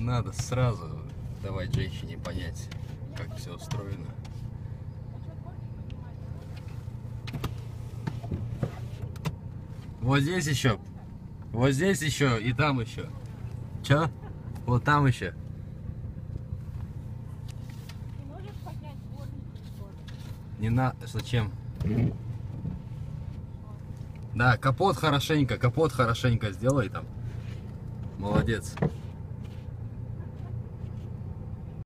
Надо сразу давать женщине понять, как все устроено. Вот здесь еще. Вот здесь еще и там еще. Че? Вот там еще. Не на... Зачем? Да, капот хорошенько, капот хорошенько сделай там. Молодец.